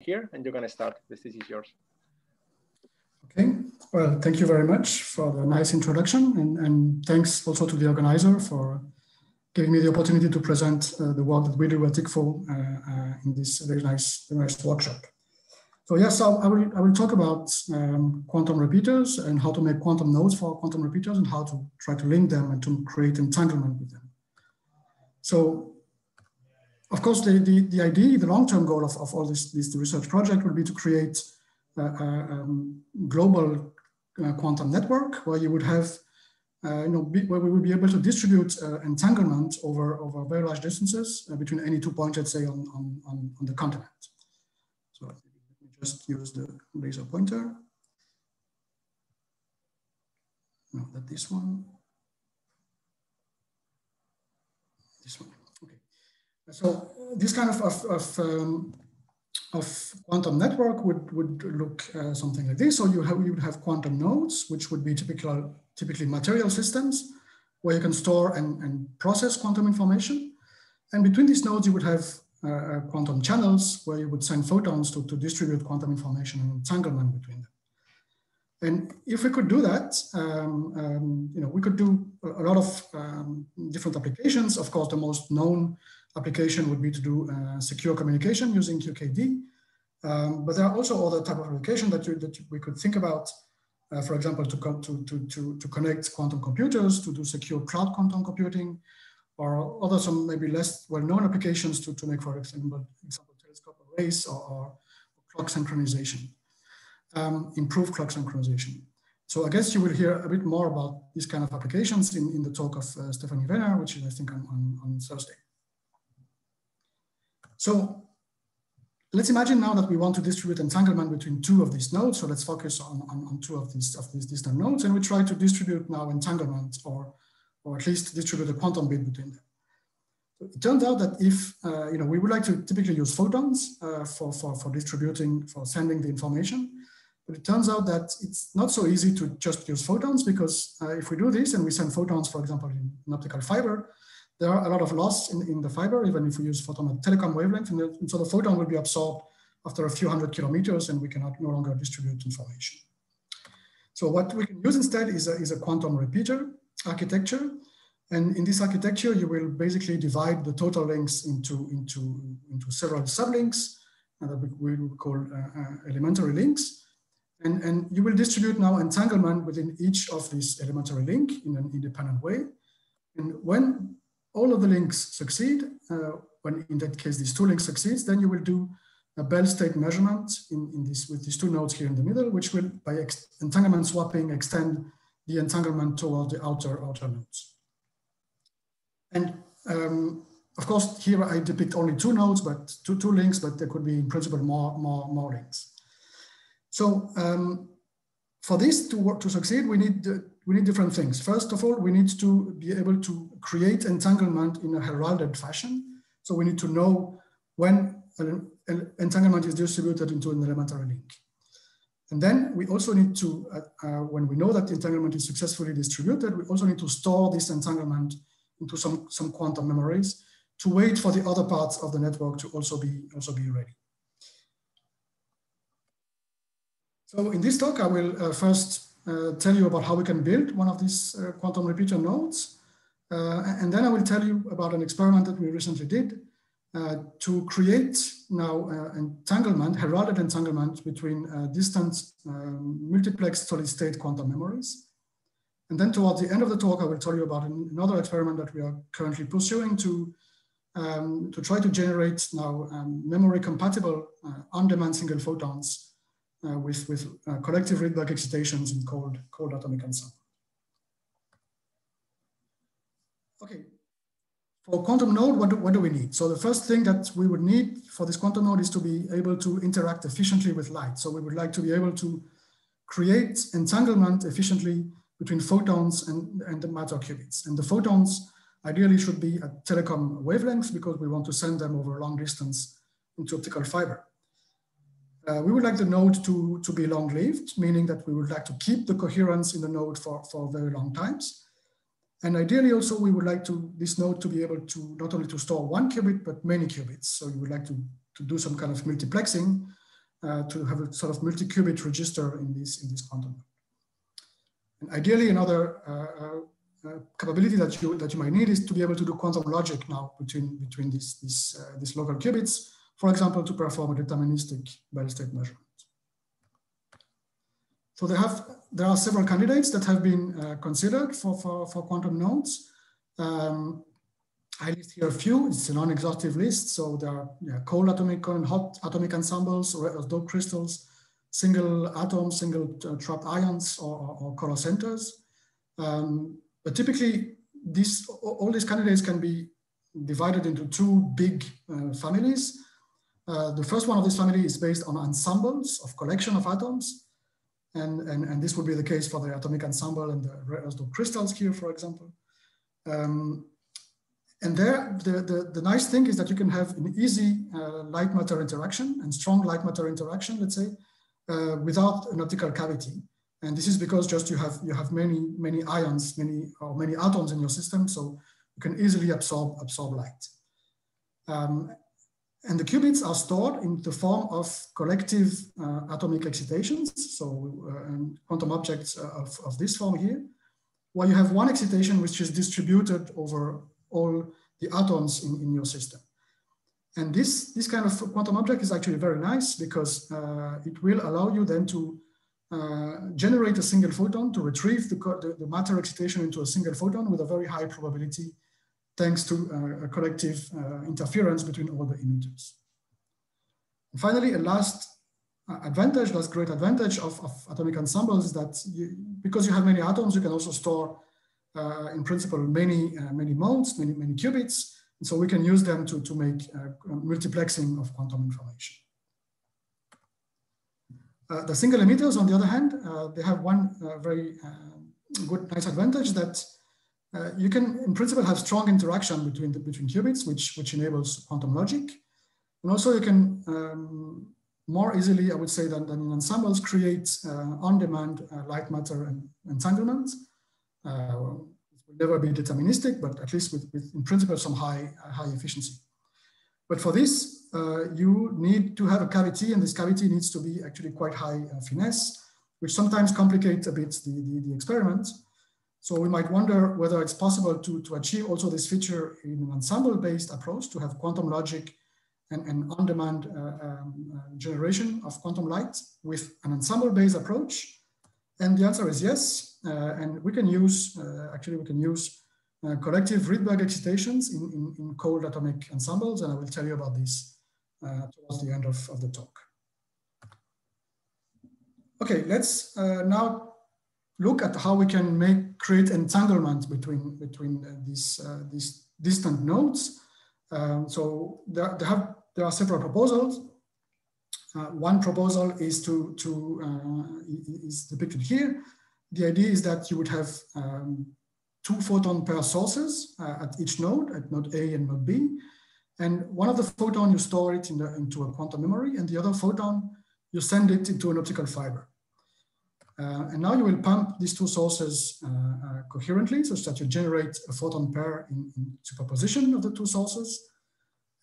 here and you're going to start. Stage is yours. Okay, well, thank you very much for the nice introduction and, and thanks also to the organizer for giving me the opportunity to present uh, the work that we do at ICFO uh, uh, in this very nice, very nice workshop. So yes, I will, I will talk about um, quantum repeaters and how to make quantum nodes for quantum repeaters and how to try to link them and to create entanglement with them. So of course, the, the, the idea, the long-term goal of, of all this, this research project would be to create a, a um, global uh, quantum network where you would have, uh, you know, be, where we would be able to distribute uh, entanglement over, over very large distances uh, between any two points, let's say, on, on, on, on the continent. So just use the laser pointer. No, that this one. This one. So this kind of of, of, um, of quantum network would would look uh, something like this. So you have you would have quantum nodes, which would be typical typically material systems, where you can store and, and process quantum information. And between these nodes, you would have uh, uh, quantum channels where you would send photons to, to distribute quantum information and entanglement between them. And if we could do that, um, um, you know, we could do a lot of um, different applications. Of course, the most known application would be to do uh, secure communication using QKD. Um, but there are also other type of application that, you, that we could think about. Uh, for example, to, to, to, to, to connect quantum computers, to do secure cloud quantum computing, or other some maybe less well-known applications to, to make, for example, example telescope arrays or, or clock synchronization, um, improve clock synchronization. So I guess you will hear a bit more about these kind of applications in, in the talk of uh, Stephanie Wehner, which is I think on, on, on Thursday. So let's imagine now that we want to distribute entanglement between two of these nodes. So let's focus on, on, on two of these, of these distant nodes and we try to distribute now entanglement or or at least distribute a quantum bit between them. It turns out that if, uh, you know, we would like to typically use photons uh, for, for, for distributing, for sending the information, but it turns out that it's not so easy to just use photons because uh, if we do this and we send photons, for example, in an optical fiber, there are a lot of loss in, in the fiber, even if we use photon at telecom wavelength. And, the, and so the photon will be absorbed after a few hundred kilometers and we cannot no longer distribute information. So what we can use instead is a, is a quantum repeater architecture. And in this architecture, you will basically divide the total links into, into, into several sublinks that we will call uh, uh, elementary links. And, and you will distribute now entanglement within each of these elementary link in an independent way. And when all of the links succeed, uh, when in that case these two links succeeds, then you will do a Bell state measurement in, in this with these two nodes here in the middle, which will by entanglement swapping extend the entanglement toward the outer outer nodes. And um, of course, here I depict only two nodes, but two, two links, but there could be in principle more, more, more links. So um, for this to work to succeed, we need we need different things. First of all, we need to be able to create entanglement in a heralded fashion. So we need to know when an, an entanglement is distributed into an elementary link. And then we also need to, uh, uh, when we know that the entanglement is successfully distributed, we also need to store this entanglement into some, some quantum memories to wait for the other parts of the network to also be, also be ready. So in this talk, I will uh, first uh, tell you about how we can build one of these uh, quantum repeater nodes. And then I will tell you about an experiment that we recently did to create now entanglement, heralded entanglement between distant um, multiplexed solid state quantum memories. And then towards the end of the talk, I will tell you about another experiment that we are currently pursuing to, um, to try to generate now um, memory compatible uh, on-demand single photons uh, with, with uh, collective Rydberg excitations in cold, cold atomic ensemble. Okay, for quantum node, what do, what do we need? So the first thing that we would need for this quantum node is to be able to interact efficiently with light. So we would like to be able to create entanglement efficiently between photons and, and the matter qubits. And the photons ideally should be at telecom wavelengths because we want to send them over a long distance into optical fiber. Uh, we would like the node to, to be long-lived, meaning that we would like to keep the coherence in the node for, for very long times. And ideally also we would like to this node to be able to not only to store one qubit, but many qubits. So you would like to, to do some kind of multiplexing uh, to have a sort of multi-qubit register in this, in this quantum. And ideally, another uh, uh, uh, capability that you, that you might need is to be able to do quantum logic now between, between these, these, these local qubits, for example, to perform a deterministic Bell state measurement. So they have, there are several candidates that have been uh, considered for, for, for quantum nodes. Um, I list here a few, it's a non-exhaustive list. So there are yeah, cold atomic and hot atomic ensembles, or doped crystals, single atoms, single uh, trapped ions, or, or, or color centers. Um, but typically, these, all these candidates can be divided into two big uh, families. Uh, the first one of this family is based on ensembles of collection of atoms. And, and, and this would be the case for the atomic ensemble and the rare earth crystals here, for example. Um, and there, the, the, the, nice thing is that you can have an easy uh, light matter interaction and strong light matter interaction, let's say, uh, without an optical cavity. And this is because just you have you have many many ions, many or many atoms in your system, so you can easily absorb absorb light. Um, and the qubits are stored in the form of collective uh, atomic excitations, so uh, quantum objects uh, of, of this form here, where you have one excitation which is distributed over all the atoms in, in your system. And this, this kind of quantum object is actually very nice because uh, it will allow you then to uh, generate a single photon to retrieve the, the, the, matter excitation into a single photon with a very high probability thanks to uh, a collective uh, interference between all the emitters. And finally, a last uh, advantage, last great advantage of, of atomic ensembles is that you, because you have many atoms, you can also store, in principle, many, many modes, many, many qubits. And so we can use them to, to make multiplexing of quantum information. Uh, the single emitters, on the other hand, uh, they have one uh, very good, nice advantage that uh, you can, in principle, have strong interaction between the, between qubits, which which enables quantum logic, and also you can um, more easily, I would say, than, than in ensembles, create uh, on-demand uh, light matter and entanglement. Uh, it will never be deterministic, but at least with, with in principle some high uh, high efficiency. But for this, uh, you need to have a cavity, and this cavity needs to be actually quite high finesse, which sometimes complicates a bit the, the, the experiment. So we might wonder whether it's possible to, to achieve also this feature in an ensemble-based approach to have quantum logic and, and on-demand uh, um, uh, generation of quantum light with an ensemble-based approach. And the answer is yes. Uh, and we can use, uh, actually we can use uh, collective Rydberg excitations in, in, in, cold atomic ensembles. And I will tell you about this uh, towards the end of, of the talk. Okay, let's now look at how we can make create entanglement between between uh, these uh, these distant nodes. Um, so there, there, have there are several proposals. Uh, one proposal is to to is depicted here. The idea is that you would have um, two photon pair sources at each node, at node A and node B, and one of the photon you store it in the, into a quantum memory, and the other photon you send it into an optical fiber. Uh, and now you will pump these two sources uh, uh, coherently such that you generate a photon pair in, in, superposition of the two sources.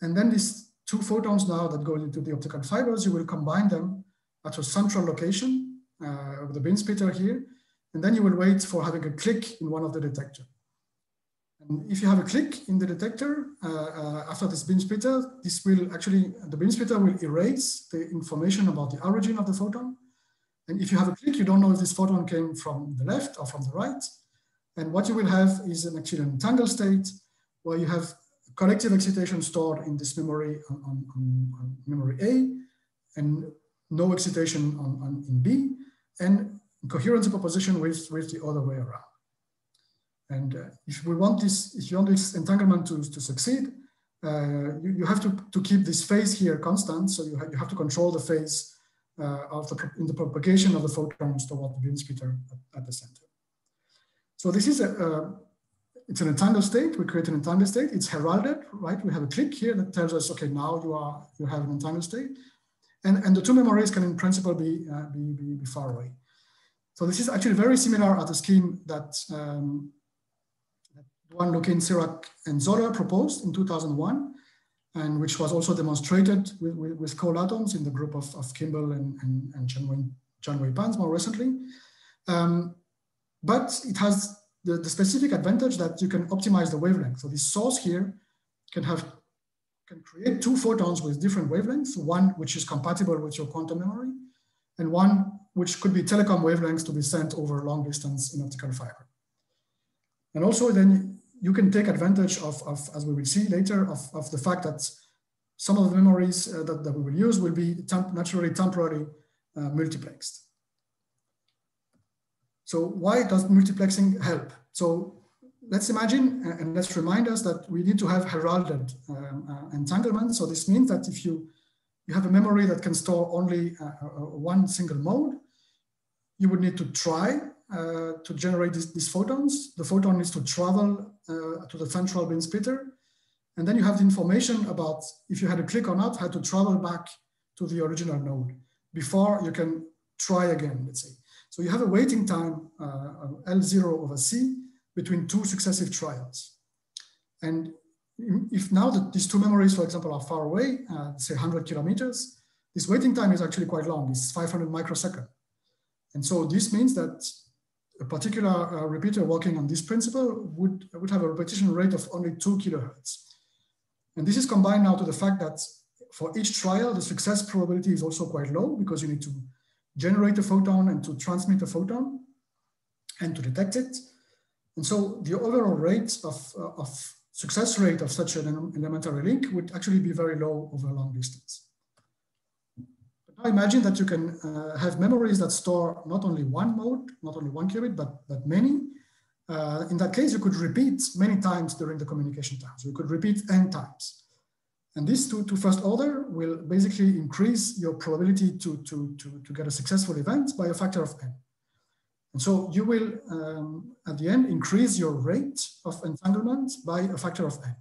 And then these two photons now that go into the optical fibers, you will combine them at a central location uh, of the beam splitter here. And then you will wait for having a click in one of the detector. And if you have a click in the detector uh, uh, after this beam splitter, this will actually, the beam splitter will erase the information about the origin of the photon and if you have a click, you don't know if this photon came from the left or from the right. And what you will have is an actually an entangled state where you have collective excitation stored in this memory on, on, on memory A and no excitation on, on, in B and coherent superposition with, with the other way around. And uh, if we want this, if you want this entanglement to, to succeed, uh, you, you have to, to keep this phase here constant. So you, ha you have to control the phase uh, of the, in the propagation of the photons toward the beam splitter at, at the center. So this is a, uh, it's an entangled state. We create an entangled state. It's heralded, right? We have a click here that tells us, okay, now you are you have an entangled state, and and the two memories can in principle be uh, be, be, be far away. So this is actually very similar at the scheme that um, Duan Lukin, Cirac, and Zoller proposed in 2001. And which was also demonstrated with, with, with cold atoms in the group of, of Kimble and, and, and Jian-Wei Pan's more recently. Um, but it has the, the specific advantage that you can optimize the wavelength. So this source here can have can create two photons with different wavelengths, one which is compatible with your quantum memory, and one which could be telecom wavelengths to be sent over long distance in optical fiber. And also then you can take advantage of, of as we will see later, of, of the fact that some of the memories uh, that, that we will use will be temp naturally temporarily uh, multiplexed. So why does multiplexing help? So let's imagine uh, and let's remind us that we need to have heralded um, uh, entanglement. So this means that if you, you have a memory that can store only uh, one single mode, you would need to try to generate this, these photons. The photon needs to travel uh, to the central beam splitter. And then you have the information about if you had a click or not, had to travel back to the original node before you can try again, let's say. So you have a waiting time uh, L0 over C between two successive trials. And if now that these two memories, for example, are far away, uh, say 100 kilometers, this waiting time is actually quite long. It's 500 microseconds. And so this means that a particular uh, repeater working on this principle would, would have a repetition rate of only two kilohertz. And this is combined now to the fact that for each trial, the success probability is also quite low because you need to generate a photon and to transmit a photon and to detect it. And so the overall rate of, uh, of success rate of such an elementary link would actually be very low over a long distance. Now imagine that you can uh, have memories that store not only one mode, not only one qubit, but, but many. Uh, in that case, you could repeat many times during the communication time. So you could repeat n times. And this to, to first order will basically increase your probability to, to, to, to get a successful event by a factor of n. And so you will, um, at the end, increase your rate of entanglement by a factor of n.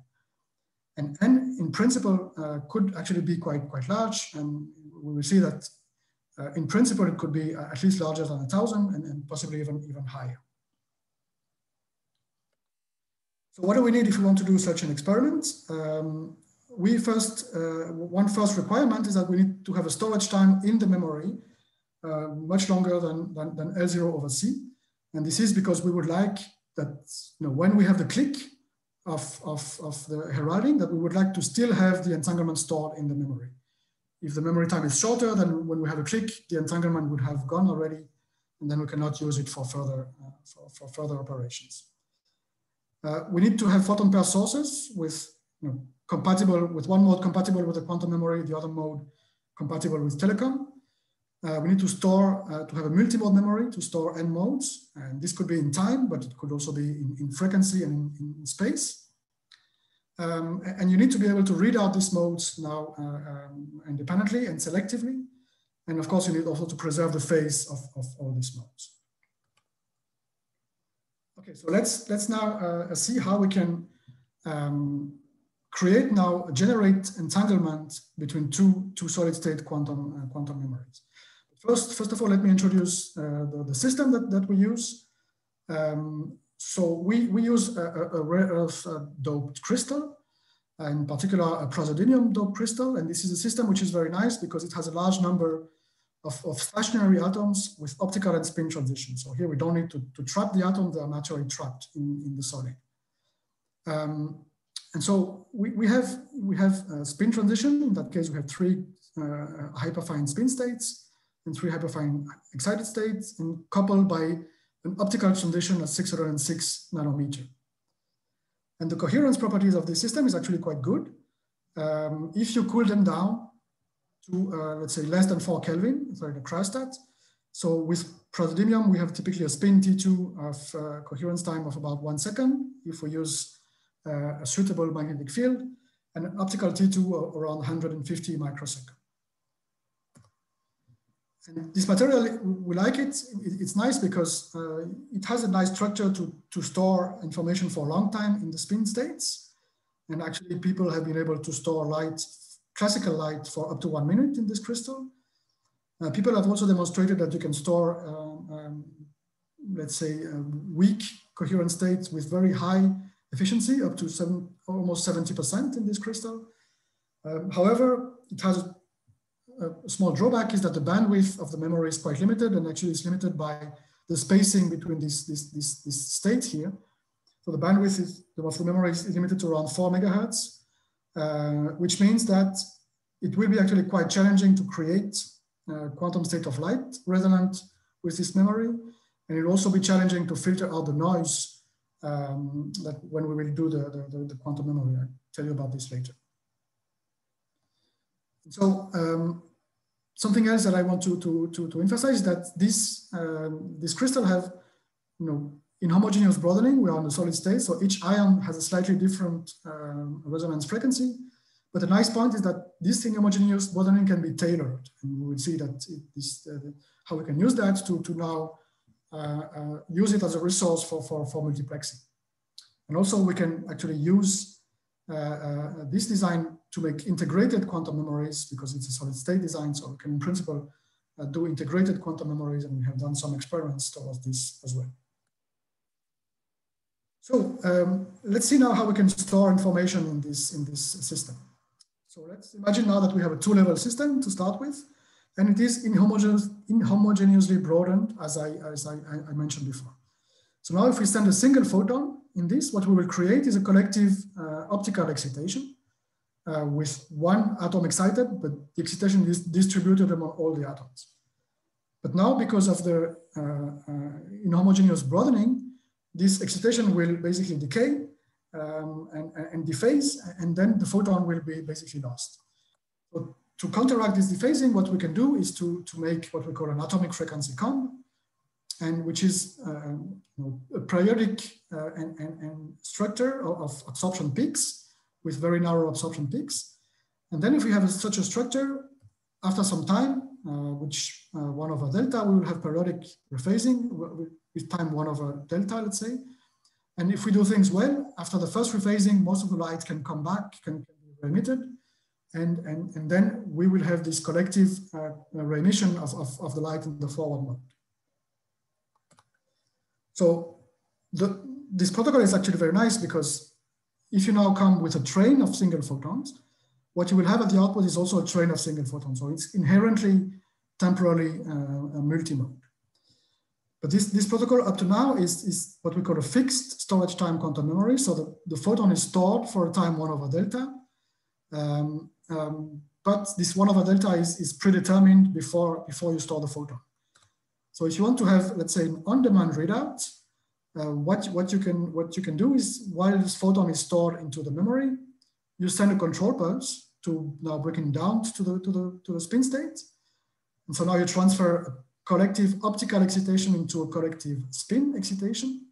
And n, in principle, uh, could actually be quite, quite large. And we will see that uh, in principle, it could be at least larger than a thousand and, and possibly even, even higher. So what do we need if we want to do such an experiment? Um, we first, uh, one first requirement is that we need to have a storage time in the memory uh, much longer than, than, than, L0 over C. And this is because we would like that, you know, when we have the click of, of, of the heralding, that we would like to still have the entanglement stored in the memory. If the memory time is shorter, then when we have a click, the entanglement would have gone already, and then we cannot use it for further, uh, for, for further operations. Uh, we need to have photon pair sources with you know, compatible with one mode compatible with the quantum memory, the other mode compatible with telecom. Uh, we need to store, uh, to have a multi-mode memory to store n modes. And this could be in time, but it could also be in, in frequency and in, in space. Um, and you need to be able to read out these modes now uh, um, independently and selectively. And of course, you need also to preserve the phase of, of all these modes. Okay, so let's, let's now uh, see how we can um, create now, generate entanglement between two, two solid state quantum, uh, quantum memories. First, first of all, let me introduce uh, the, the, system that, that we use. Um, so we, we use a, a rare earth uh, doped crystal, in particular a praseodymium doped crystal. And this is a system which is very nice because it has a large number of, of stationary atoms with optical and spin transitions. So here we don't need to, to trap the atom, they are naturally trapped in, in the solid. Um, and so we, we have, we have a spin transition. In that case, we have three uh, hyperfine spin states and three hyperfine excited states and coupled by an optical transition at 606 nanometer. And the coherence properties of the system is actually quite good. Um, if you cool them down to, uh, let's say, less than four Kelvin, sorry, the cryostat. So with praseodymium, we have typically a spin T2 of uh, coherence time of about one second. If we use uh, a suitable magnetic field, and an optical T2 around 150 microsecond. And this material, we like it. It's nice because uh, it has a nice structure to, to store information for a long time in the spin states. And actually people have been able to store light, classical light for up to one minute in this crystal. Uh, people have also demonstrated that you can store, um, um, let's say, weak coherent states with very high efficiency up to seven, almost 70% in this crystal. Um, however, it has a, small drawback is that the bandwidth of the memory is quite limited and actually is limited by the spacing between this, this, this, this state here. So the bandwidth is, of the memory is limited to around four megahertz, uh, which means that it will be actually quite challenging to create a quantum state of light resonant with this memory. And it will also be challenging to filter out the noise um, that when we will do the, the, the, quantum memory. I'll tell you about this later. So um, something else that I want to, to, to, to emphasize that this, um, this crystal have, you know, inhomogeneous broadening, we're in the solid state. So each ion has a slightly different um, resonance frequency. But the nice point is that this inhomogeneous broadening can be tailored. And we will see that it is, uh, how we can use that to, to now uh, uh, use it as a resource for, for, for multiplexing. And also we can actually use uh, this design to make integrated quantum memories because it's a solid state design. So we can in principle do integrated quantum memories and we have done some experiments towards this as well. So um, let's see now how we can store information in this, in this system. So let's imagine now that we have a two-level system to start with and it is inhomogeneous, inhomogeneously broadened, as, I, as I, I, mentioned before. So now if we send a single photon in this, what we will create is a collective uh, optical excitation uh, with one atom excited, but the excitation is distributed among all the atoms. But now because of the uh, uh inhomogeneous broadening, this excitation will basically decay um, and, and dephase, and then the photon will be basically lost. So to counteract this dephasing, what we can do is to, to make what we call an atomic frequency comb, and which is uh, you know, a periodic uh, and, and, and, structure of, of, absorption peaks with very narrow absorption peaks. And then if we have such a structure, after some time, uh, which uh, one over delta, we will have periodic rephasing with time one over delta, let's say. And if we do things well, after the first rephasing, most of the light can come back, can, can be emitted and, and, and then we will have this collective uh, remission of, of, of the light in the forward mode. So the, this protocol is actually very nice because if you now come with a train of single photons, what you will have at the output is also a train of single photons. So it's inherently temporally uh, multi-mode. But this, this protocol up to now is, is what we call a fixed storage time quantum memory. So the, the photon is stored for a time one over delta. Um, um, but this one over delta is, is predetermined before, before you store the photon. So if you want to have, let's say, an on-demand readout, uh, what, what, you can, what you can do is while this photon is stored into the memory, you send a control pulse to now breaking down to the, to, the, to the spin state. And so now you transfer a collective optical excitation into a collective spin excitation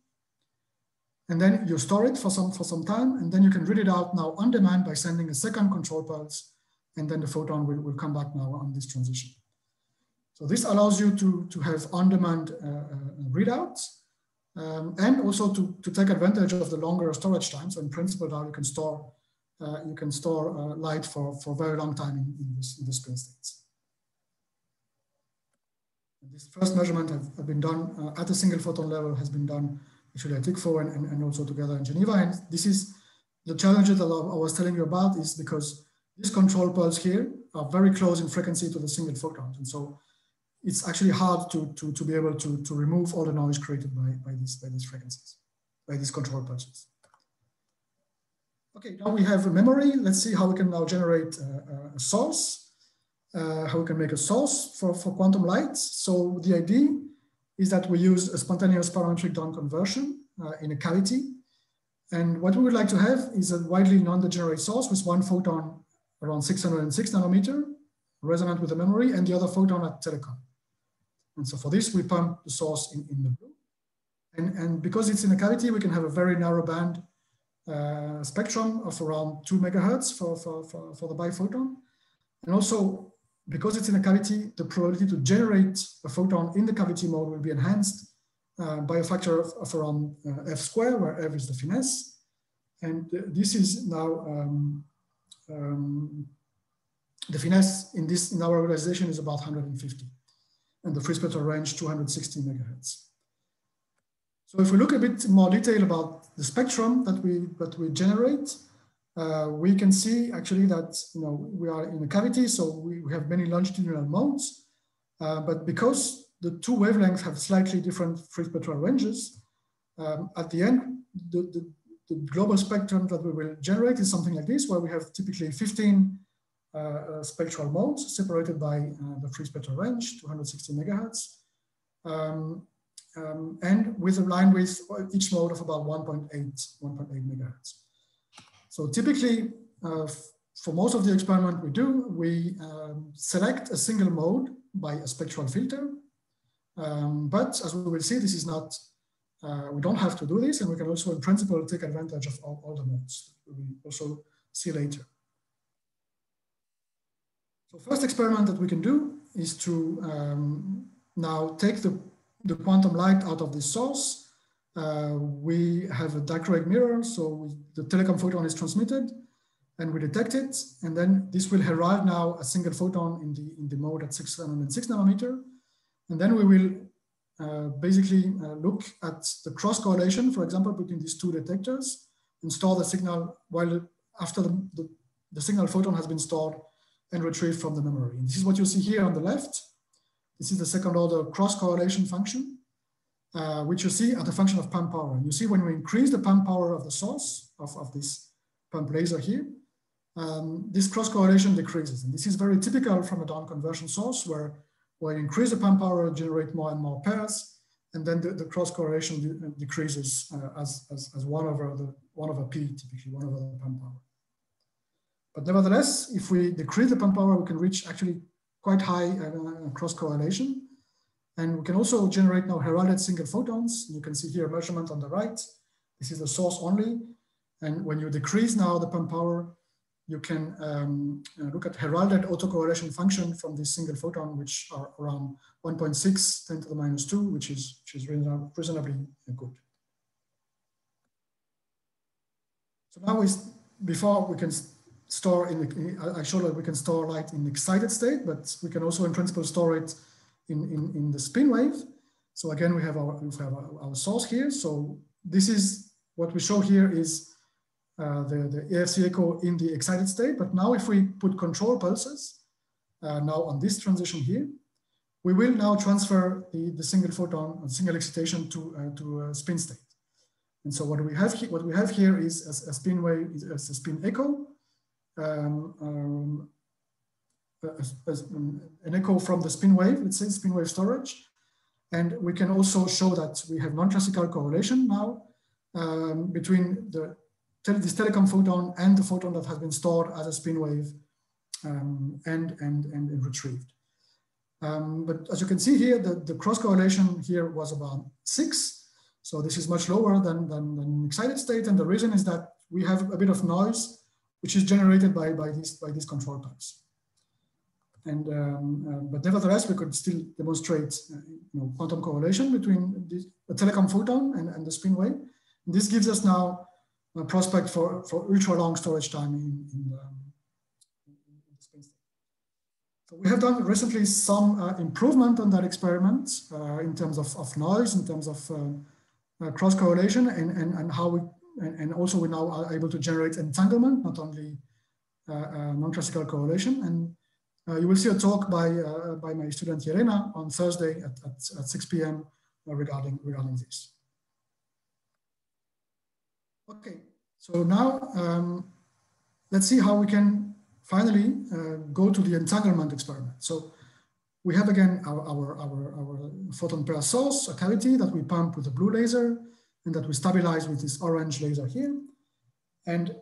and then you store it for some, for some time, and then you can read it out now on demand by sending a second control pulse, and then the photon will, will come back now on this transition. So this allows you to, to have on-demand uh, uh, readouts, um, and also to, to take advantage of the longer storage time. So in principle, now you can store uh, you can store uh, light for, for very long time in, in, this, in the spin states. This first measurement have, have been done uh, at a single photon level has been done actually at ICFO and, and, and also together in Geneva. And this is the challenge that I was telling you about is because these control pulse here are very close in frequency to the single photon. And so it's actually hard to, to, to be able to, to remove all the noise created by, by, these, by these frequencies, by these control pulses. Okay, now we have a memory. Let's see how we can now generate a, a source, uh, how we can make a source for, for quantum light. So the idea is that we use a spontaneous parametric Down conversion uh, in a cavity. And what we would like to have is a widely non-degenerate source with one photon around 606 nanometer, resonant with the memory, and the other photon at telecom. And so for this, we pump the source in, in the blue. And, and because it's in a cavity, we can have a very narrow band uh, spectrum of around two megahertz for, for, for, for the biphoton. And also because it's in a cavity, the probability to generate a photon in the cavity mode will be enhanced uh, by a factor of, of around uh, f square, where f is the finesse. And this is now um, um, the finesse in this in our organization is about 150, and the free spectral range 260 megahertz. So if we look a bit more detail about the spectrum that we that we generate, uh, we can see actually that you know we are in a cavity, so we, we have many longitudinal modes. Uh, but because the two wavelengths have slightly different free spectral ranges, um, at the end, the, the, the, global spectrum that we will generate is something like this, where we have typically 15 uh, uh, spectral modes separated by uh, the free spectral range, 260 megahertz. Um, um, and with a line width each mode of about 1.8 1.8 megahertz. So typically, uh, for most of the experiment we do, we um, select a single mode by a spectral filter. Um, but as we will see, this is not, uh, we don't have to do this, and we can also in principle take advantage of all, all the modes. We also see later. So first experiment that we can do is to um, now take the, the quantum light out of the source uh, we have a dichroic mirror, so we, the telecom photon is transmitted and we detect it. And then this will herald now a single photon in the, in the mode at 606 nanometer. And then we will uh, basically uh, look at the cross correlation, for example, between these two detectors and store the signal while after the, the, the signal photon has been stored and retrieved from the memory. And this is what you see here on the left. This is the second order cross correlation function uh, which you see at the function of pump power. You see when we increase the pump power of the source of, of this pump laser here, um, this cross correlation decreases. And this is very typical from a down conversion source where, where you increase the pump power, generate more and more pairs, and then the, the cross correlation de decreases uh, as, as, as one over the one over P, typically one over the pump power. But nevertheless, if we decrease the pump power, we can reach actually quite high uh, cross correlation. And we can also generate now heralded single photons. You can see here measurement on the right. This is the source only. And when you decrease now the pump power, you can um, uh, look at heralded autocorrelation function from this single photon, which are around 1.6 10 to the minus 2, which is, which is reasonably good. So now is before we can store in, the, I showed that we can store light in excited state, but we can also in principle store it in, in, in the spin wave. So again, we have our, we have our, our source here. So this is what we show here is uh, the, the AFC echo in the excited state. But now if we put control pulses, uh, now on this transition here, we will now transfer the, the single photon, single excitation to, uh, to a spin state. And so what we have here, what we have here is a, a spin wave, is a spin echo, um, um, an echo from the spin wave, let's say spin wave storage. And we can also show that we have non-classical correlation now um, between the this telecom photon and the photon that has been stored as a spin wave um, and, and, and, retrieved. Um, but as you can see here, the, the cross correlation here was about six. So this is much lower than, than, than excited state. And the reason is that we have a bit of noise, which is generated by, by, this, by these control pulse. And um, uh, but nevertheless, we could still demonstrate uh, you know, quantum correlation between the, telecom photon and, and the spin wave. And this gives us now a prospect for, for ultra long storage time in, in, the, in spin state. So we have done recently some uh, improvement on that experiment uh, in terms of, of noise, in terms of uh, uh, cross correlation, and, and, and how we and, and, also we now are able to generate entanglement, not only non-classical correlation. And uh, you will see a talk by, uh, by my student Jelena on Thursday at, at, at 6 p.m. Uh, regarding, regarding this. Okay, so now um, let's see how we can finally uh, go to the entanglement experiment. So we have again our, our, our, our photon pair source, a cavity that we pump with a blue laser and that we stabilize with this orange laser here. And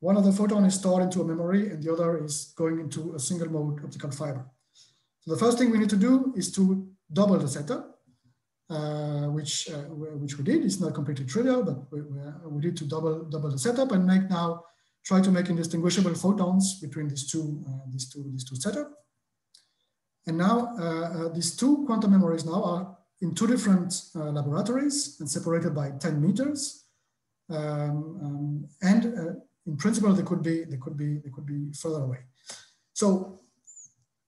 one of the photon is stored into a memory and the other is going into a single mode optical fiber. So the first thing we need to do is to double the setup, uh, which, uh, which we did. It's not completely trivial, but we, we, need to double, double the setup and make now, try to make indistinguishable photons between these two, uh, these two, these two setup. And now uh, uh, these two quantum memories now are in two different uh, laboratories and separated by 10 meters. Um, um, and in principle, they could be they could be they could be further away. So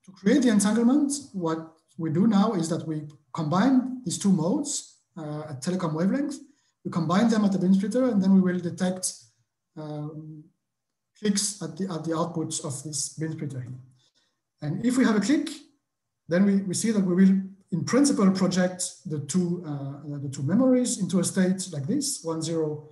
to create the entanglement, what we do now is that we combine these two modes uh, at telecom wavelength. We combine them at the beam splitter, and then we will detect um, clicks at the, at the outputs of this beam splitter. And if we have a click, then we, we see that we will, in principle, project the two, uh, the two memories into a state like this, one zero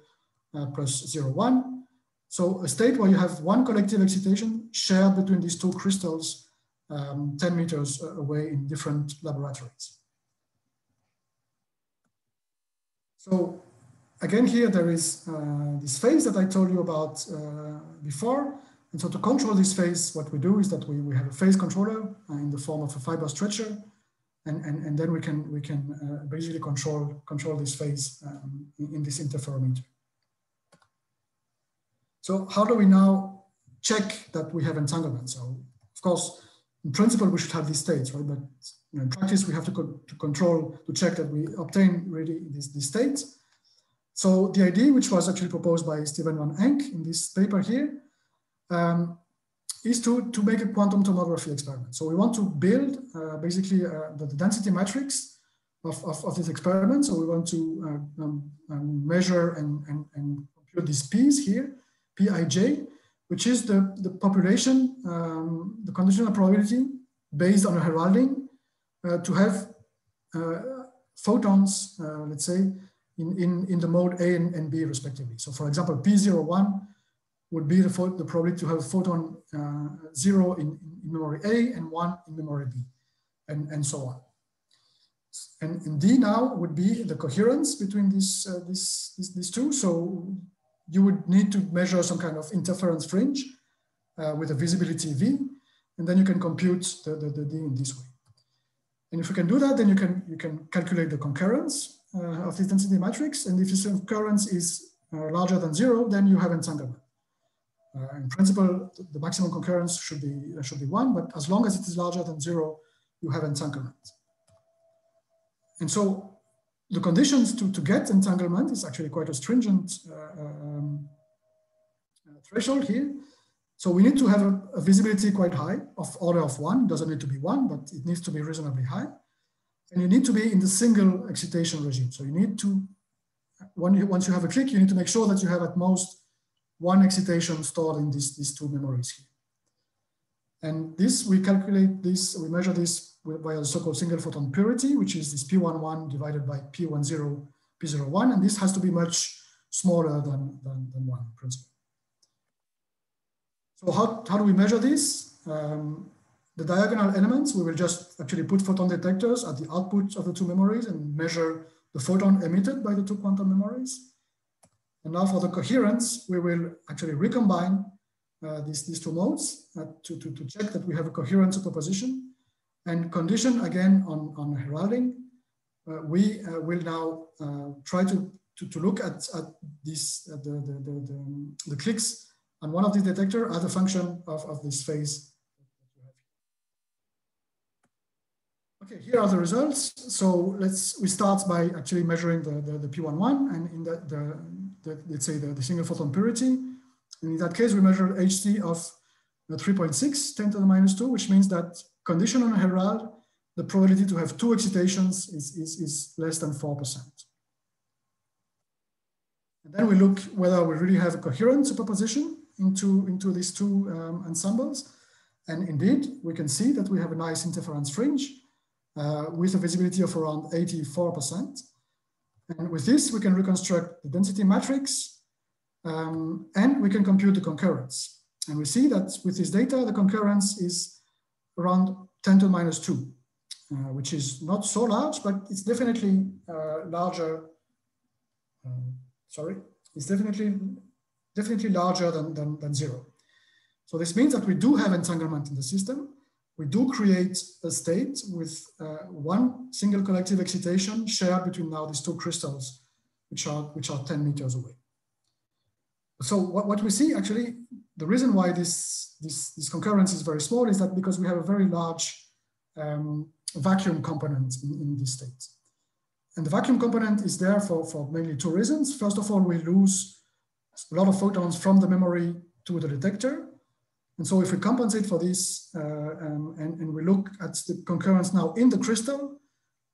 uh, plus zero one. So a state where you have one collective excitation shared between these two crystals um, 10 meters away in different laboratories. So again, here there is uh, this phase that I told you about uh, before. And so to control this phase, what we do is that we, we have a phase controller uh, in the form of a fiber stretcher. And, and, and then we can, we can uh, basically control, control this phase um, in, in this interferometer. So how do we now check that we have entanglement? So of course, in principle, we should have these states, right? But you know, in practice, we have to, co to control, to check that we obtain really these, these states. So the idea, which was actually proposed by Steven van Enk in this paper here, um, is to, to make a quantum tomography experiment. So we want to build uh, basically uh, the, the, density matrix of, of, of, this experiment. So we want to uh, um, um, measure and, and, and compute these P's here, Pij, which is the, the population, um, the conditional probability based on a heralding uh, to have uh, photons, uh, let's say, in, in, in the mode A and, and B respectively. So for example, P01 would be the, the probability to have a photon uh, zero in, in, memory A and one in memory B, and, and so on. And, and D now would be the coherence between these, uh, these, these, these, two. So you would need to measure some kind of interference fringe uh, with a visibility V, and then you can compute the, the, the D in this way. And if you can do that, then you can, you can calculate the concurrence uh, of this density matrix. And if this concurrence is uh, larger than zero, then you have entanglement. Uh, in principle, the maximum concurrence should be, should be one, but as long as it is larger than zero, you have entanglement. And so the conditions to, to get entanglement is actually quite a stringent uh, um, uh, threshold here. So we need to have a, a, visibility quite high of order of one, doesn't need to be one, but it needs to be reasonably high. And you need to be in the single excitation regime. So you need to, when you, once you have a click, you need to make sure that you have at most one excitation stored in these, these two memories here. And this, we calculate this, we measure this by a so-called single photon purity, which is this P11 divided by P10, P01, and this has to be much smaller than, than, than one principle. So how, how do we measure this? Um, the diagonal elements, we will just actually put photon detectors at the output of the two memories and measure the photon emitted by the two quantum memories. And now for the coherence, we will actually recombine uh, these, these two modes uh, to, to, to check that we have a coherent superposition and condition again on, on heralding. Uh, we uh, will now uh, try to, to, to, look at, at these, the, the, the, the, the clicks on one of these detector as a function of, of this phase Okay, here are the results. So let's we start by actually measuring the, the, the P11 and in the, the, the let's say the, the, single photon purity. And in that case, we measure HC of 3.6, 10 to the minus 2, which means that condition on herald, the probability to have two excitations is, is, is less than 4%. And then we look whether we really have a coherent superposition into, into these two um, ensembles. And indeed, we can see that we have a nice interference fringe uh, with a visibility of around 84%. And with this, we can reconstruct the density matrix um, and we can compute the concurrence. And we see that with this data, the concurrence is around 10 to the minus 2, uh, which is not so large, but it's definitely uh, larger. Um, sorry, it's definitely definitely larger than, than, than zero. So this means that we do have entanglement in the system, we do create a state with uh, one single collective excitation shared between now these two crystals, which are, which are 10 meters away. So what, what we see actually, the reason why this, this, this concurrence is very small is that because we have a very large um, vacuum component in, in this state. And the vacuum component is there for, for mainly two reasons. First of all, we lose a lot of photons from the memory to the detector. And so if we compensate for this uh, um, and, and we look at the concurrence now in the crystal,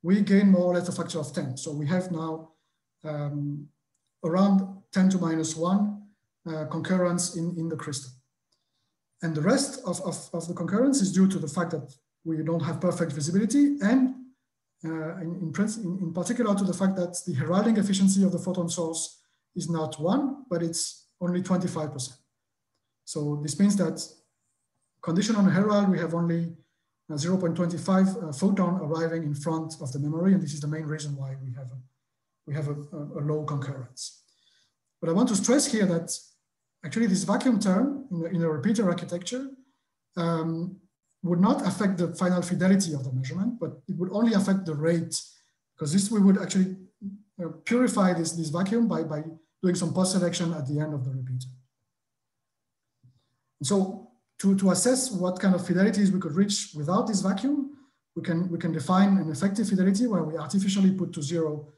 we gain more or less a factor of 10. So we have now um, around 10 to minus one uh, concurrence in, in the crystal. And the rest of, of, of the concurrence is due to the fact that we don't have perfect visibility and uh, in, in, in, particular to the fact that the heralding efficiency of the photon source is not one, but it's only 25%. So this means that condition on herald, we have only 0.25 uh, photon arriving in front of the memory. And this is the main reason why we have a, we have a, a, low concurrence. But I want to stress here that actually this vacuum term in in a repeater architecture um, would not affect the final fidelity of the measurement, but it would only affect the rate because this we would actually uh, purify this, this vacuum by, by doing some post-selection at the end of the repeater. So to, to assess what kind of fidelities we could reach without this vacuum, we can, we can define an effective fidelity where we artificially put to zero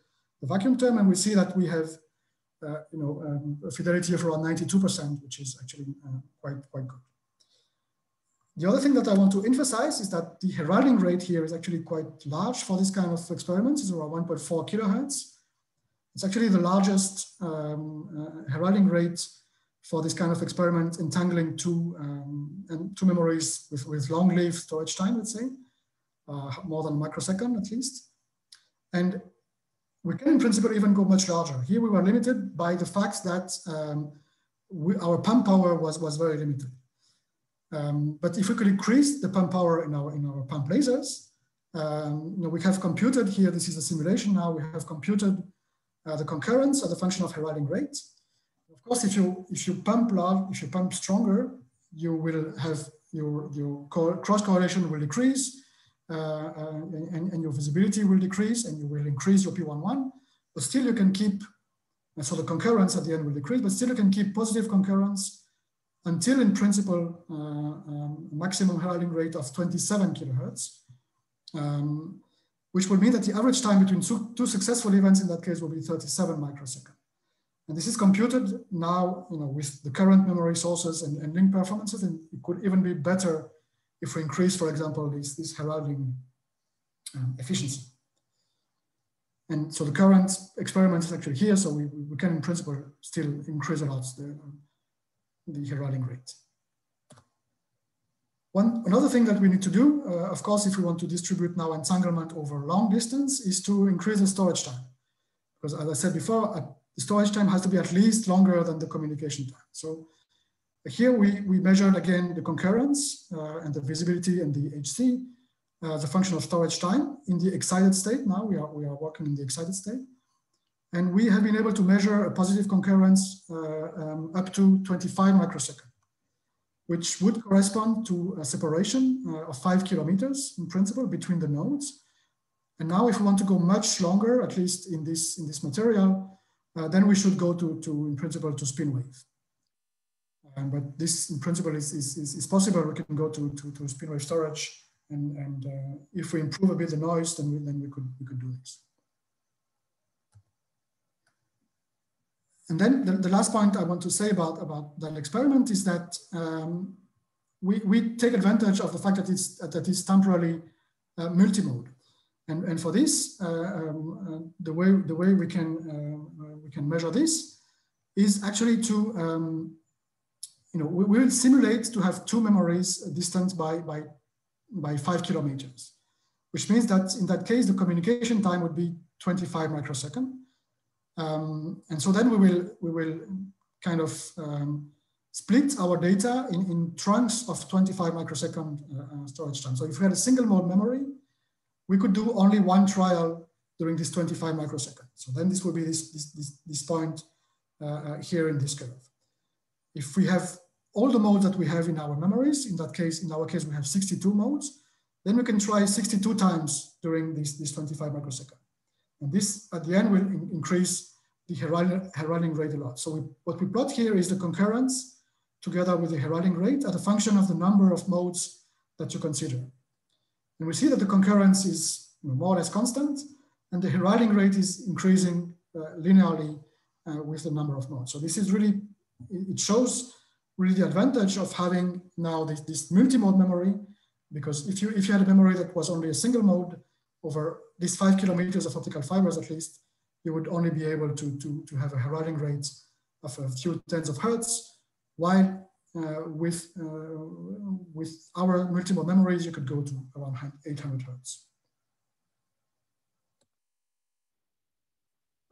the vacuum term, and we see that we have uh, you know, um, a fidelity of around 92%, which is actually uh, quite, quite good. The other thing that I want to emphasize is that the heralding rate here is actually quite large for this kind of experiments. It's around 1.4 kilohertz. It's actually the largest um, uh, heralding rate for this kind of experiment, entangling two, um, and two memories with, with long-lived storage time, let's say, uh, more than a microsecond at least. And we can in principle even go much larger. Here we were limited by the fact that um, we, our pump power was, was very limited. Um, but if we could increase the pump power in our, in our pump lasers, um, you know, we have computed here, this is a simulation now, we have computed uh, the concurrence as a function of heralding rate. Of course, if you if you pump large, if you pump stronger, you will have your your cross correlation will decrease, uh, uh, and, and your visibility will decrease, and you will increase your p11. But still, you can keep so the concurrence at the end will decrease, but still you can keep positive concurrence until, in principle, uh, um, maximum heralding rate of 27 kilohertz. Um, which will mean that the average time between two, two successful events in that case will be 37 microseconds. And this is computed now you know, with the current memory sources and, and link performances, and it could even be better if we increase, for example, this, this heralding um, efficiency. And so the current experiment is actually here, so we, we can in principle still increase a lot the, the heralding rate. One, another thing that we need to do, uh, of course, if we want to distribute now entanglement over long distance is to increase the storage time. Because as I said before, the storage time has to be at least longer than the communication time. So here we, we measured again the concurrence uh, and the visibility and the HC, uh, the function of storage time in the excited state. Now we are, we are working in the excited state. And we have been able to measure a positive concurrence uh, um, up to 25 microseconds, which would correspond to a separation uh, of five kilometers in principle between the nodes. And now if we want to go much longer, at least in this, in this material, uh, then we should go to, to, in principle, to spin wave. Um, but this, in principle, is, is, is, possible. We can go to, to, to spin wave storage. And, and uh, if we improve a bit the noise, then we, then we, could, we could do this. And then the, the last point I want to say about, about that experiment is that um, we, we take advantage of the fact that it's, that it's temporarily uh, multimode. And, and for this, uh, um, uh, the, way, the way we can, uh, we can measure this is actually to, um, you know, we, we, will simulate to have two memories distant by, by, by five kilometers, which means that in that case, the communication time would be 25 microsecond. Um, and so then we will, we will kind of um, split our data in, in trunks of 25 microsecond uh, storage time. So if we had a single mode memory, we could do only one trial during this 25 microseconds. So then this will be this, this, this, this point uh, uh, here in this curve. If we have all the modes that we have in our memories, in that case, in our case, we have 62 modes, then we can try 62 times during this, this 25 microsecond. And this at the end will in increase the heralding rate a lot. So we, what we plot here is the concurrence together with the heralding rate as a function of the number of modes that you consider. And we see that the concurrence is more or less constant and the heralding rate is increasing uh, linearly uh, with the number of nodes. So this is really, it shows really the advantage of having now this, this multi-mode memory, because if you, if you had a memory that was only a single mode over these five kilometers of optical fibers at least, you would only be able to, to, to have a heralding rate of a few tens of hertz, while with, uh, with our multiple memories, you could go to around 800 hertz.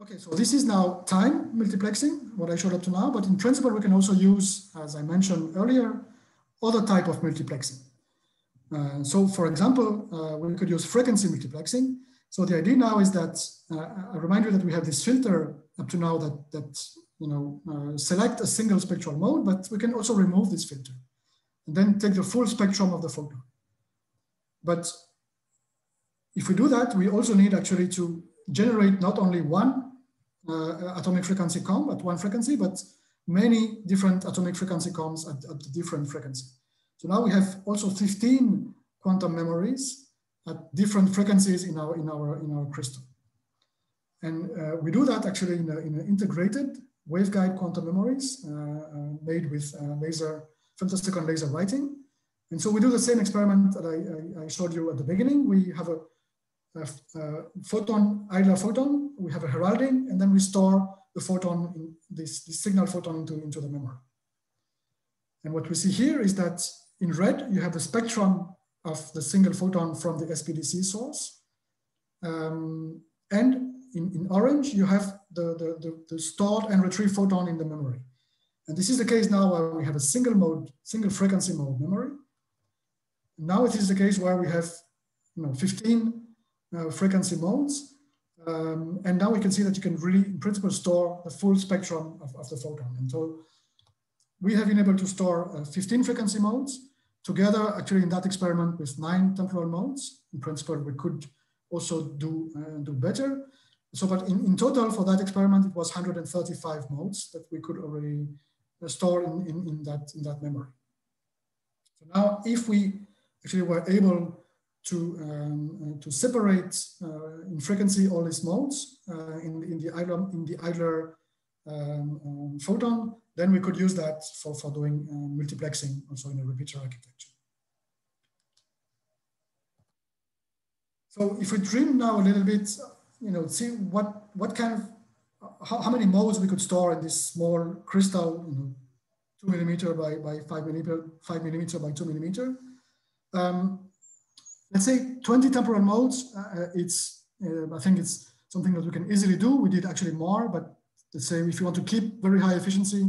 Okay, so this is now time multiplexing, what I showed up to now, but in principle, we can also use, as I mentioned earlier, other type of multiplexing. Uh, so for example, uh, we could use frequency multiplexing. So the idea now is that, uh, I remind you that we have this filter up to now that, that you know, uh, select a single spectral mode, but we can also remove this filter and then take the full spectrum of the photon. But if we do that, we also need actually to generate not only one uh, atomic frequency comb at one frequency, but many different atomic frequency combs at, at different frequency. So now we have also 15 quantum memories at different frequencies in our in our in our crystal. And uh, we do that actually in, in an integrated waveguide quantum memories uh, uh, made with uh, laser femtosecond laser writing. And so we do the same experiment that I, I, I showed you at the beginning. We have a a, a photon, idler photon, we have a heralding, and then we store the photon, in this, this signal photon into, into the memory. And what we see here is that in red, you have the spectrum of the single photon from the SPDC source. Um, and in, in orange, you have the, the, the, the, stored and retrieved photon in the memory. And this is the case now where we have a single mode, single frequency mode memory. Now it is the case where we have you know, 15 uh, frequency modes. Um, and now we can see that you can really, in principle, store the full spectrum of, of the photon. And so we have been able to store uh, 15 frequency modes together, actually in that experiment with nine temporal modes. In principle, we could also do, uh, do better. So, but in, in total for that experiment, it was 135 modes that we could already uh, store in, in, in, that, in that memory. So now if we actually were able to, um, uh, to separate uh, in frequency all these modes uh, in, in the idler, in the idler um, um, photon, then we could use that for, for doing multiplexing also in a repeater architecture. So if we dream now a little bit, you know, see what, what kind of, how, how many modes we could store in this small crystal, you know, two millimeter by, by five millimeter, five millimeter by two millimeter. Um, let's say 20 temporal modes, uh, it's, uh, I think it's something that we can easily do. We did actually more, but let's say if you want to keep very high efficiency,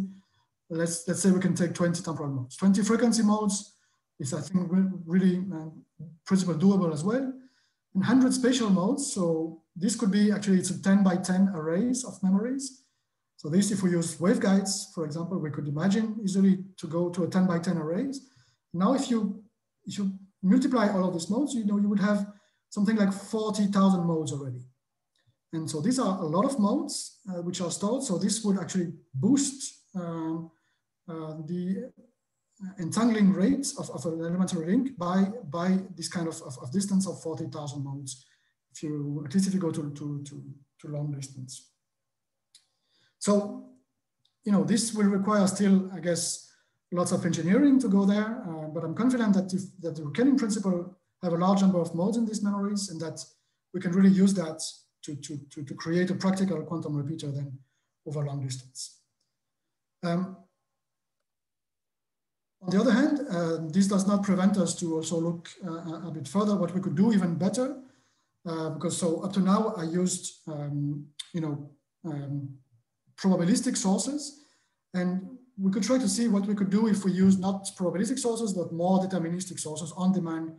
let's, let's say we can take 20 temporal modes. 20 frequency modes is, I think, really uh, principle doable as well. And 100 spatial modes, so this could be actually, it's a 10 by 10 arrays of memories. So this, if we use waveguides, for example, we could imagine easily to go to a 10 by 10 arrays. Now, if you, if you multiply all of these modes, you know, you would have something like 40,000 modes already. And so these are a lot of modes uh, which are stored. So this would actually boost um, uh, the entangling rate of, of, an elementary link by, by this kind of, of, of distance of 40,000 modes. You, at least if you go to, to, to, to long distance. So, you know, this will require still, I guess, lots of engineering to go there, uh, but I'm confident that if that we can in principle have a large number of modes in these memories and that we can really use that to, to, to, to create a practical quantum repeater then over long distance. Um, on the other hand, uh, this does not prevent us to also look uh, a bit further what we could do even better. Uh, because so up to now I used, um, you know, um, probabilistic sources. And we could try to see what we could do if we use not probabilistic sources, but more deterministic sources, on-demand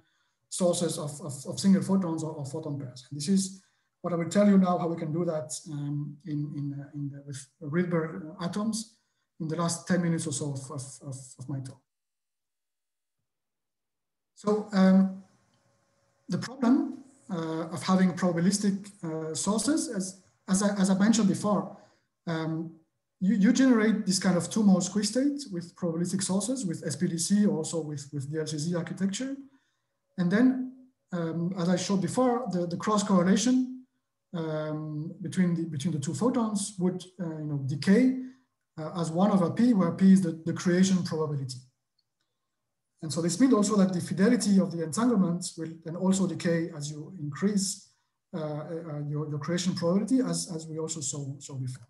sources of, of, of, single photons or, or, photon pairs. And this is what I will tell you now, how we can do that um, in, in, uh, in the, with Rydberg atoms in the last 10 minutes or so of, of, of my talk. So um, the problem of having probabilistic uh, sources, as, as, I, as I mentioned before, um, you, you generate this kind of two-mode squeeze state with probabilistic sources, with SPDC, also with, with the LCZ architecture. And then, um, as I showed before, the, the cross correlation um, between, the, between the two photons would uh, you know, decay uh, as one over P, where P is the, the creation probability. And so this means also that the fidelity of the entanglement will then also decay as you increase uh, uh, your, your creation probability, as, as we also saw, saw before.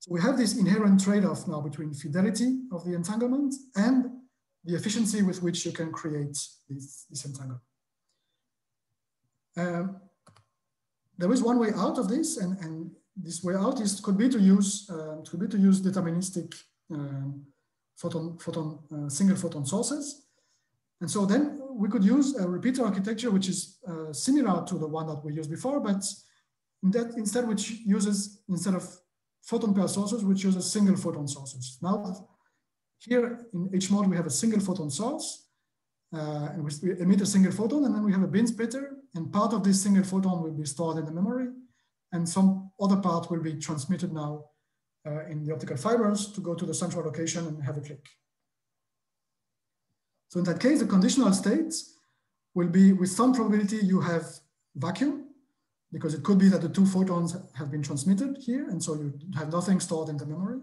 So we have this inherent trade-off now between fidelity of the entanglement and the efficiency with which you can create this, this entanglement. Um, there is one way out of this, and, and this way out is could be to use uh, could be to use deterministic um, photon photon uh, single photon sources, and so then we could use a repeater architecture which is uh, similar to the one that we used before, but that instead which uses instead of photon pair sources, which uses single photon sources. Now, here in each mode we have a single photon source, uh, and we emit a single photon, and then we have a beam splitter, and part of this single photon will be stored in the memory, and some other part will be transmitted now uh, in the optical fibers to go to the central location and have a click. So in that case, the conditional states will be with some probability you have vacuum, because it could be that the two photons have been transmitted here, and so you have nothing stored in the memory.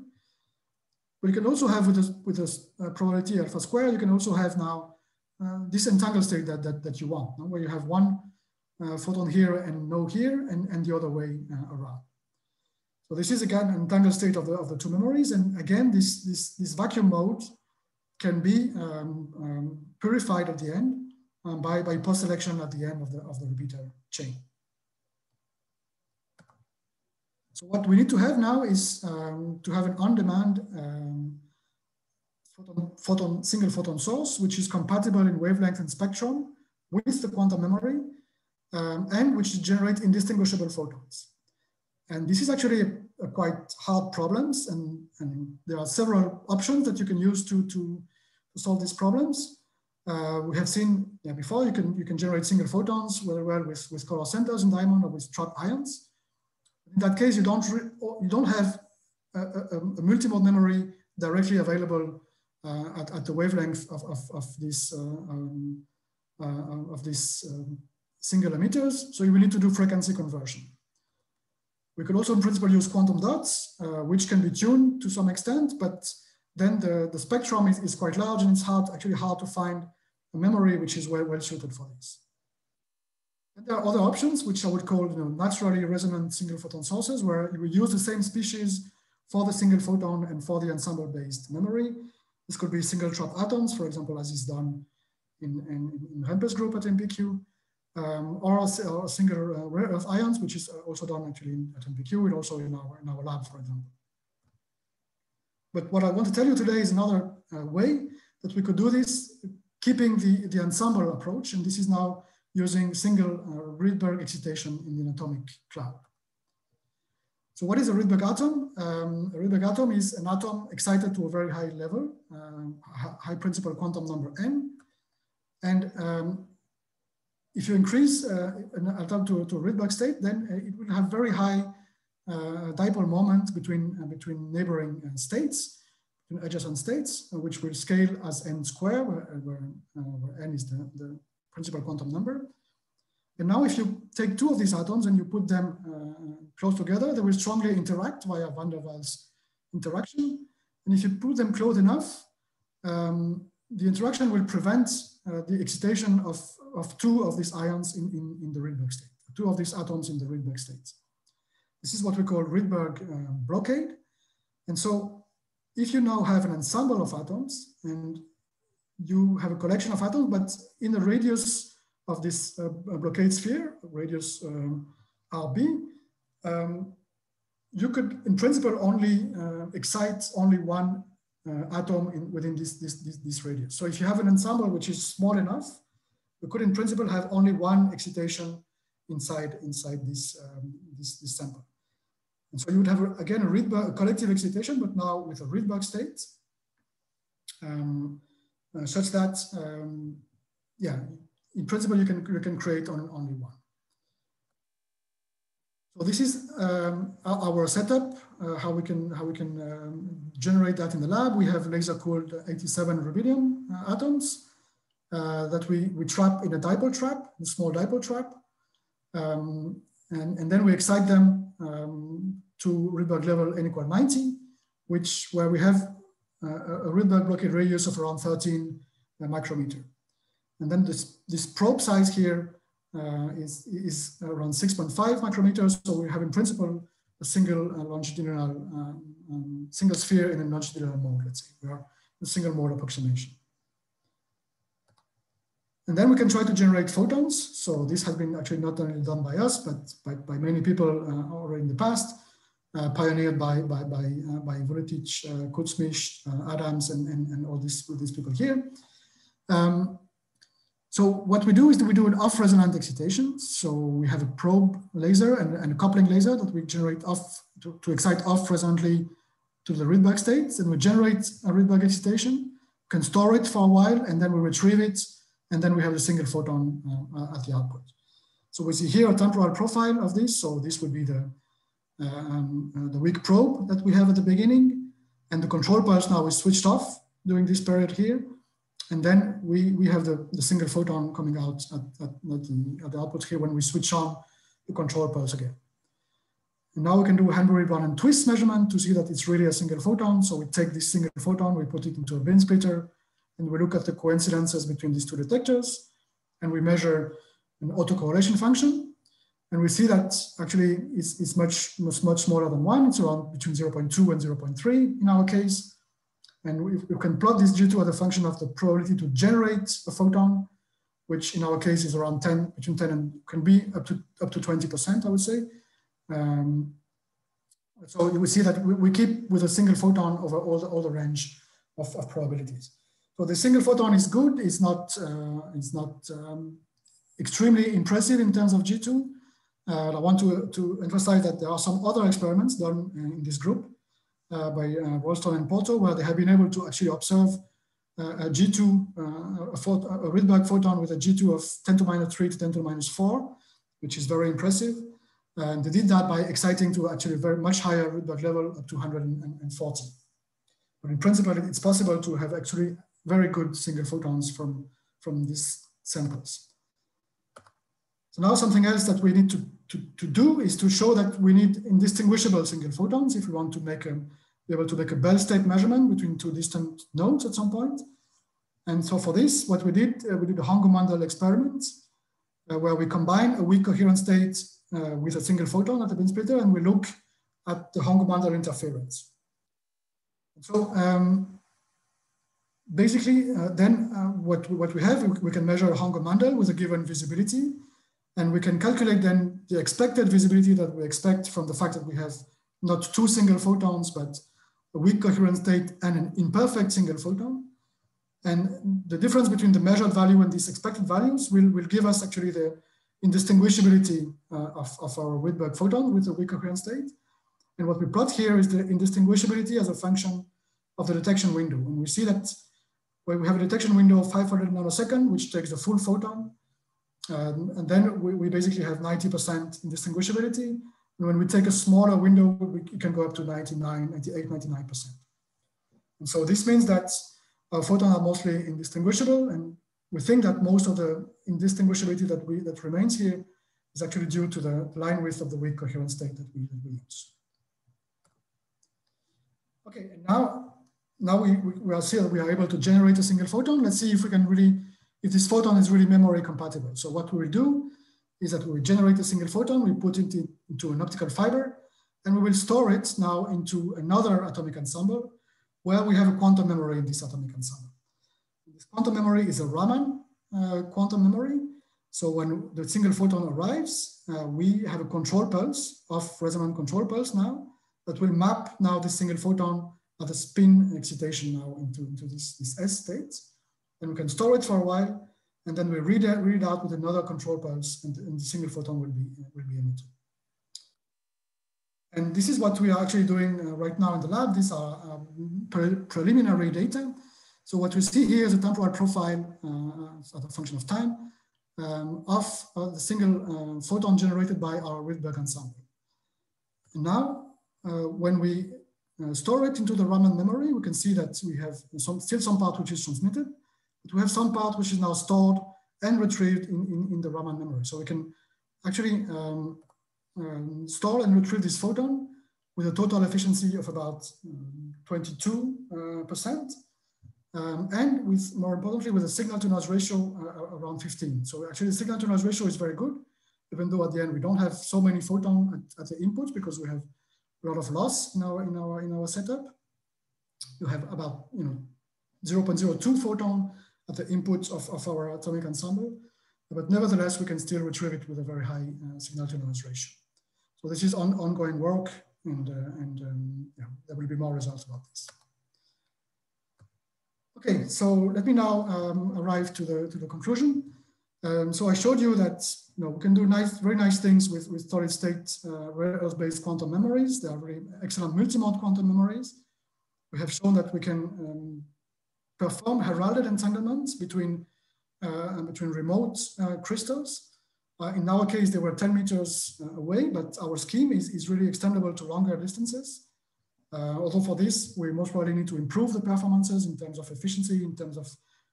But you can also have with this, with this uh, probability alpha square, you can also have now uh, this entangled state that, that, that you want, no? where you have one uh, photon here and no here, and, and the other way uh, around. So this is again an entangled state of the, of the two memories. And again, this, this, this vacuum mode can be um, um, purified at the end um, by, by post-selection at the end of the, of the repeater chain. So what we need to have now is um, to have an on-demand um, photon, photon, single photon source, which is compatible in wavelength and spectrum with the quantum memory, um, and which generate indistinguishable photons. And this is actually a, a quite hard problems, and, and, there are several options that you can use to, to, to solve these problems. Uh, we have seen yeah, before you can you can generate single photons very well with, with color centers in diamond or with trapped ions. In that case, you don't, you don't have a, a, a multimode memory directly available uh, at, at the wavelength of, of, of this, uh, um, uh, of this um, single emitters. So you will need to do frequency conversion. We could also in principle use quantum dots, uh, which can be tuned to some extent, but then the, the spectrum is, is quite large and it's hard, actually hard to find a memory which is well, well suited for this. And there are other options, which I would call you know, naturally resonant single photon sources, where you use the same species for the single photon and for the ensemble-based memory. This could be single trap atoms, for example, as is done in, in, in Rempe's group at MPQ, um, or, or, single uh, rare earth ions, which is also done actually at MPQ and also in our, in our lab, for example. But what I want to tell you today is another uh, way that we could do this, keeping the, the ensemble approach. And this is now using single uh, Rydberg excitation in the atomic cloud. So what is a Rydberg atom? Um, a Rydberg atom is an atom excited to a very high level, uh, high principal quantum number n. And um, if you increase uh, an atom to, to a Rydberg state, then uh, it will have very high dipole moment between, uh, between neighboring states, between adjacent states, which will scale as n square, where, where, where n is the, the principal quantum number. And now if you take two of these atoms and you put them uh, close together, they will strongly interact via van der Waals interaction. And if you put them close enough, um, the interaction will prevent uh, the excitation of, of two of these ions in, in, in the Rydberg state, two of these atoms in the Rydberg state. This is what we call Rydberg uh, blockade. And so if you now have an ensemble of atoms and you have a collection of atoms, but in the radius of this uh, blockade sphere, radius um, RB, um, you could, in principle, only uh, excite only one uh, atom in, within this, this, this, this, radius. So if you have an ensemble which is small enough, you could, in principle, have only one excitation inside, inside this, um, this, this sample. And so you would have, again, a, Rydberg, a collective excitation, but now with a Rydberg state. Um, uh, such that, um, yeah, in principle, you can, you can create on, only one. So this is um, our setup, uh, how we can how we can um, generate that in the lab. We have laser cooled 87 rubidium uh, atoms uh, that we, we trap in a dipole trap, a small dipole trap. Um, and, and then we excite them um, to Rydberg level n equal 90, which where we have a Rydberg blockade radius of around 13 uh, micrometer. And then this, this probe size here uh, is is around 6.5 micrometers. So we have in principle a single uh, longitudinal, um, um, single sphere in a longitudinal mode, let's say. We are a single mode approximation. And then we can try to generate photons. So this has been actually not only done by us, but by, by many people uh, already in the past, uh, pioneered by, by, by, uh, by Vuletic, uh, Kuzmich, uh, Adams, and, and, and all these, these people here. Um, so what we do is that we do an off resonant excitation. So we have a probe laser and, and a coupling laser that we generate off to, to excite off resonantly to the Rydberg states. And we generate a Rydberg excitation, can store it for a while, and then we retrieve it. And then we have a single photon uh, at the output. So we see here a temporal profile of this. So this would be the, uh, um, uh, the weak probe that we have at the beginning. And the control pulse now is switched off during this period here. And then we, we have the, the single photon coming out at, at, at, the, at the output here when we switch on the control pulse again. And now we can do a Hanbury Brown and Twiss measurement to see that it's really a single photon. So we take this single photon, we put it into a beam splitter, and we look at the coincidences between these two detectors, and we measure an autocorrelation function. And we see that actually it's, it's much, much, much smaller than one. It's around between 0.2 and 0.3 in our case. And we, we can plot this G2 as a function of the probability to generate a photon, which in our case is around 10, between 10 and can be up to up to 20%, I would say. Um, so we see that we, we, keep with a single photon over all the, all the range of, of probabilities. So the single photon is good. It's not, uh, it's not um, extremely impressive in terms of G2. Uh, I want to, to emphasize that there are some other experiments done in this group uh, by uh, and Porto, where they have been able to actually observe uh, a G2, a, phot a Rydberg photon with a G2 of 10 to minus 3 to 10 to minus 4, which is very impressive. And they did that by exciting to actually very much higher Rydberg level up to 140. But in principle, it's possible to have actually very good single photons from, from these samples. So now something else that we need to, to, to do is to show that we need indistinguishable single photons if we want to make a be able to make a Bell state measurement between two distant nodes at some point. And so for this, what we did, uh, we did a Hong-Ou-Mandel experiment uh, where we combine a weak coherent state uh, with a single photon at the beam splitter and we look at the Hong-Ou-Mandel interference. So um, basically, uh, then uh, what, what we have, we, can measure a Hong-Ou-Mandel with a given visibility and we can calculate then the expected visibility that we expect from the fact that we have not two single photons, but a weak coherent state and an imperfect single photon. And the difference between the measured value and these expected values will, will give us actually the indistinguishability uh, of, of our Rydberg photon with a weak coherent state. And what we plot here is the indistinguishability as a function of the detection window. And we see that when we have a detection window of 500 nanosecond, which takes the full photon, um, and then we, we basically have 90% indistinguishability. And when we take a smaller window, we can go up to 99, 98, 99%. And so this means that our photons are mostly indistinguishable. And we think that most of the indistinguishability that, we, that remains here is actually due to the line width of the weak coherent state that we, that we use. Okay, and now, now we, we, are still, we are able to generate a single photon. Let's see if we can really, if this photon is really memory compatible. So what we will do is that we will generate a single photon, we put it into an optical fiber, and we will store it now into another atomic ensemble where we have a quantum memory in this atomic ensemble. This quantum memory is a Raman uh, quantum memory. So when the single photon arrives, uh, we have a control pulse of resonant control pulse now that will map now the single photon a spin excitation now into, into this, this S state. And we can store it for a while and then we read it, read it out with another control pulse and, and the single photon will be, will be emitted. And this is what we are actually doing uh, right now in the lab. These are um, pre preliminary data. So what we see here is a temporal profile uh, as a function of time um, of uh, the single uh, photon generated by our Rydberg ensemble. And now, uh, when we uh, store it into the Raman memory, we can see that we have some, still some part which is transmitted, but we have some part which is now stored and retrieved in, in, in the Raman memory. So we can actually um, um, store and retrieve this photon with a total efficiency of about 22%. Um, uh, um, and with more importantly, with a signal to noise ratio uh, around 15. So actually the signal to noise ratio is very good, even though at the end we don't have so many photon at, at the input because we have a lot of loss in our in our in our setup. You have about you know 0.02 photon at the input of, of our atomic ensemble, but nevertheless we can still retrieve it with a very high uh, signal to noise ratio. So this is on, ongoing work, and uh, and um, yeah, there will be more results about this. Okay, so let me now um, arrive to the to the conclusion. Um, so I showed you that you know, we can do nice, very nice things with, with solid state uh, rare earth-based quantum memories. They are very excellent multi-mode quantum memories. We have shown that we can um, perform heralded entanglements between, uh, between remote uh, crystals. Uh, in our case, they were 10 meters uh, away, but our scheme is, is really extendable to longer distances. Uh, although for this, we most probably need to improve the performances in terms of efficiency, in terms of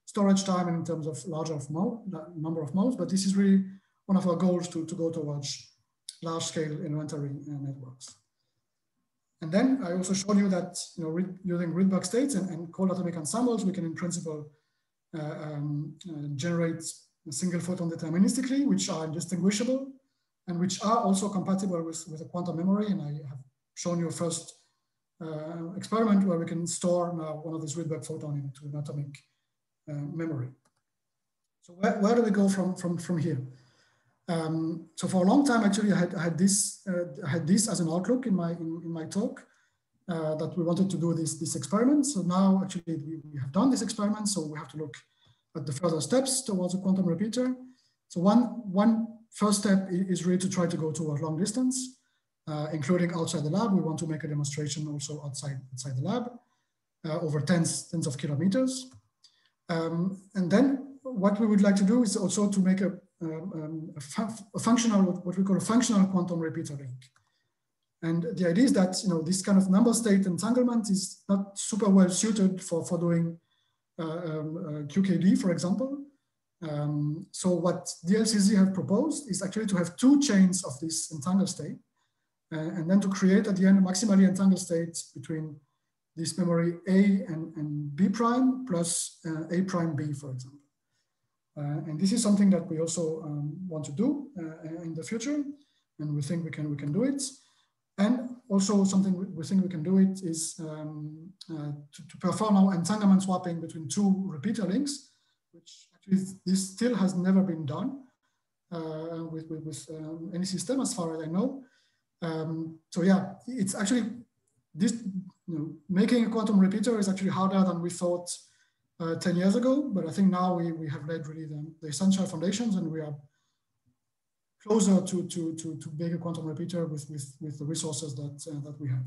storage time and in terms of larger of mode, number of modes, but this is really one of our goals to, to go towards large scale inventory uh, networks. And then I also showed you that you know, using Rydberg states and, and cold atomic ensembles, we can in principle uh, um, uh, generate a single photon deterministically, which are indistinguishable and which are also compatible with, with a quantum memory. And I have shown you a first uh, experiment where we can store now one of these Rydberg photon into an atomic memory. So where, where do we go from, from, from here? Um, so for a long time, actually, I had, I had this uh, I had this as an outlook in my in, in my talk uh, that we wanted to do this this experiment. So now, actually, we, we, have done this experiment. So we have to look at the further steps towards a quantum repeater. So one one first step is really to try to go to a long distance, uh, including outside the lab. We want to make a demonstration also outside outside the lab, uh, over tens tens of kilometers. Um, and then what we would like to do is also to make a, um, um a, a, functional, what we call a functional quantum repeater link. And the idea is that you know this kind of number state entanglement is not super well suited for, for doing uh, um, uh, QKD, for example. Um, so what DLCZ have proposed is actually to have two chains of this entangled state, uh, and then to create at the end a maximally entangled state between this memory A and, and B prime plus uh, A prime B, for example. Uh, and this is something that we also um, want to do uh, in the future, and we think we can we can do it. And also something we think we can do it is um, uh, to, to, perform our entanglement swapping between two repeater links, which actually this still has never been done uh, with, with, with um, any system as far as I know. Um, so yeah, it's actually this you know, making a quantum repeater is actually harder than we thought uh, 10 years ago, but I think now we, we have laid really the, the essential foundations and we are closer to, to, to, to make a quantum repeater with, with, with the resources that, uh, that we have.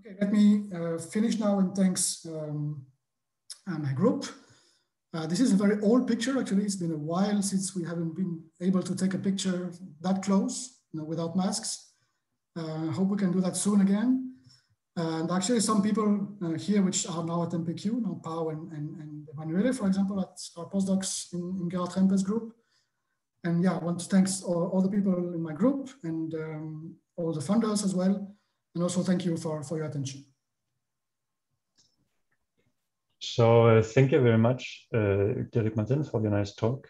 Okay, let me uh, finish now and thanks um, uh, my group. Uh, this is a very old picture, actually. It's been a while since we haven't been able to take a picture that close, you know, without masks. Uh, I hope we can do that soon again. And actually some people uh, here which are now at MPQ, now Pau and, and, and Emanuele, for example, at our postdocs in, in Gerhard Rempe's group. And yeah, I want to thank all, all the people in my group and um, all the funders as well. And also thank you for, for your attention. So uh, thank you very much, uh, de Riedmatten, for your nice talk.